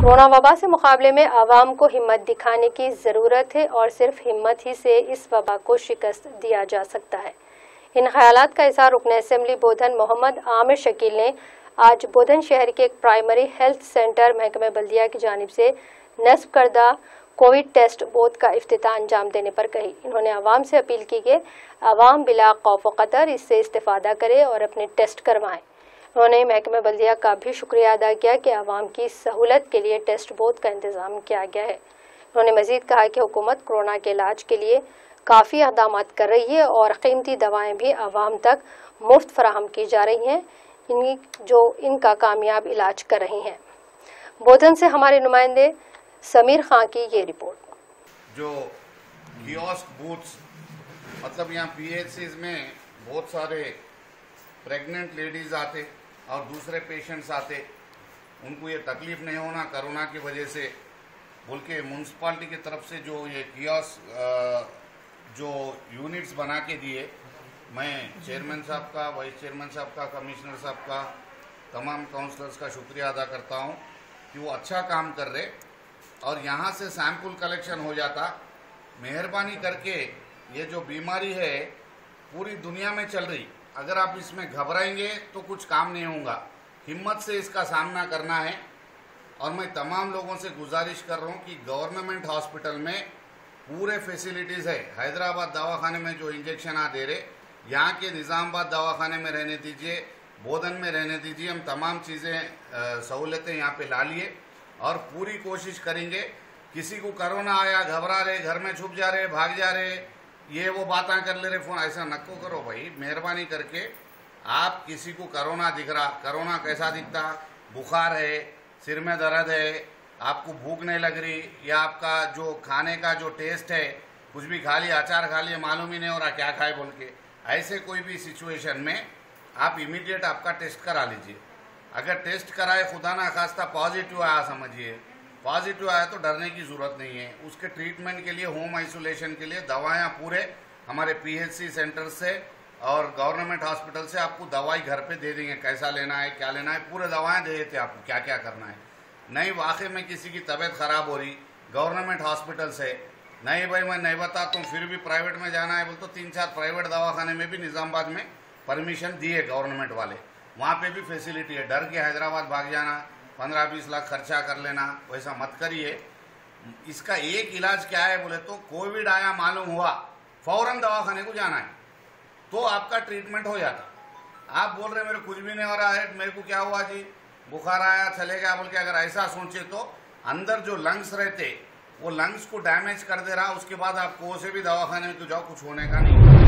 Corona वबा से मुकाबले में आवाम को हिम्मत दिखाने की ज़रूरत है और सिर्फ़ हिम्मत ही से इस वबा को शिकस्त दिया जा सकता है। इन ख्याल का इजहार रुकन असम्बली बोधन मोहम्मद आमिर शकील ने आज बोधन शहर के एक प्राइमरी हेल्थ सेंटर महकमे बल्दिया की जानब से नस्ब करदा कोविड टेस्ट बोध का अफ्ताह अंजाम देने पर कही। इन्होंने आवाम से अपील की कि आवाम बिला खौफ कतर इससे इस्तेफादा करें और अपने टेस्ट करवाएँ। उन्होंने महकमे बल्दिया का भी शुक्रिया अदा किया कि आवाम की सहूलत के लिए टेस्ट बोध का इंतज़ाम किया गया है। उन्होंने मजीद कहा कि हुकूमत कोरोना के इलाज के लिए काफ़ी इकदाम कर रही है और कीमती दवाएँ भी आवाम तक मुफ़्त फराहम की जा रही हैं इन जो इनका कामयाब इलाज कर रही हैं। बोधन से हमारे नुमाइंदे समीर खां की ये रिपोर्ट। जो कियोस्क बूथ्स मतलब यहाँ पी में बहुत सारे प्रेग्नेंट लेडीज़ आते और दूसरे पेशेंट्स आते, उनको ये तकलीफ़ नहीं होना कोरोना की वजह से बोल के म्यूनसिपाली की तरफ़ से जो ये कियास जो यूनिट्स बना के दिए, मैं चेयरमैन साहब का वाइस चेयरमैन साहब का कमिश्नर साहब का, तमाम काउंसलर्स का शुक्रिया अदा करता हूँ कि वो अच्छा काम कर रहे, और यहाँ से सैंपल कलेक्शन हो जाता। मेहरबानी करके ये जो बीमारी है, पूरी दुनिया में चल रही। अगर आप इसमें घबराएँगे तो कुछ काम नहीं होगा। हिम्मत से इसका सामना करना है। और मैं तमाम लोगों से गुजारिश कर रहा हूँ कि गवर्नमेंट हॉस्पिटल में पूरे फैसिलिटीज़ है। हैदराबाद दवाखाने में जो इंजेक्शन आ दे रहे, यहाँ के निज़ामाबाद दवाखाने में रहने दीजिए, बोधन में रहने दीजिए, हम तमाम चीज़ें सहूलतें यहाँ पे ला लिए। और पूरी कोशिश करेंगे, किसी को कोरोना आया, घबरा रहे, घर में छुप जा रहे, भाग जा रहे ये वो बातें कर ले रहे फ़ोन ऐसा नको करो भाई, मेहरबानी करके आप किसी को करोना दिख रहा, करोना कैसा दिखता, बुखार है, सिर में दर्द है, आपको भूख नहीं लग रही, या आपका जो खाने का जो टेस्ट है, कुछ भी खा लिया, अचार खा लिया, मालूम ही नहीं हो रहा क्या खाए बोल के। ऐसे कोई भी सिचुएशन में आप इमीडिएट आपका टेस्ट करा लीजिए। अगर टेस्ट कराए, खुदा ना खास्ता पॉजिटिव आया, समझिए। पॉजिटिव आया तो डरने की ज़रूरत नहीं है। उसके ट्रीटमेंट के लिए होम आइसोलेशन के लिए दवायाँ पूरे हमारे पीएचसी सेंटर से और गवर्नमेंट हॉस्पिटल से आपको दवाई घर पे दे देंगे। कैसा लेना है, क्या लेना है, पूरे दवाएँ दे देते आपको क्या क्या करना है। नहीं, वाकई में किसी की तबीयत ख़राब हो रही गवर्नमेंट हॉस्पिटल से, नहीं भाई, मैं नहीं बताता हूँ, फिर भी प्राइवेट में जाना है बोल तो तीन चार प्राइवेट दवाखाने में भी निज़ामबाद में परमिशन दिए गवर्नमेंट वाले। वहाँ पे भी फैसिलिटी है, डर के हैदराबाद भाग जाना पंद्रह बीस लाख खर्चा कर लेना, वैसा मत करिए। इसका एक इलाज क्या है बोले तो कोविड आया, मालूम हुआ, फ़ौरन दवाखाने को जाना है तो आपका ट्रीटमेंट हो जाता। आप बोल रहे मेरे कुछ भी नहीं हो रहा है, मेरे को क्या हुआ जी? बुखार आया, चले गया, बोल के अगर ऐसा सोचे तो अंदर जो लंग्स रहते, वो लंग्स को डैमेज कर दे रहा, उसके बाद आप को से भी दवाखाने में तो जाओ, कुछ होने का नहीं।